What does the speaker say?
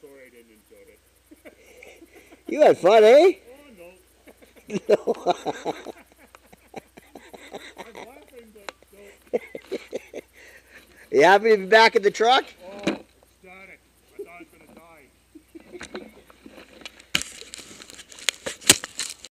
sorry I didn't enjoy it. You had fun, eh? Oh, no. No. I'm laughing, but no. you happy to be back in the truck?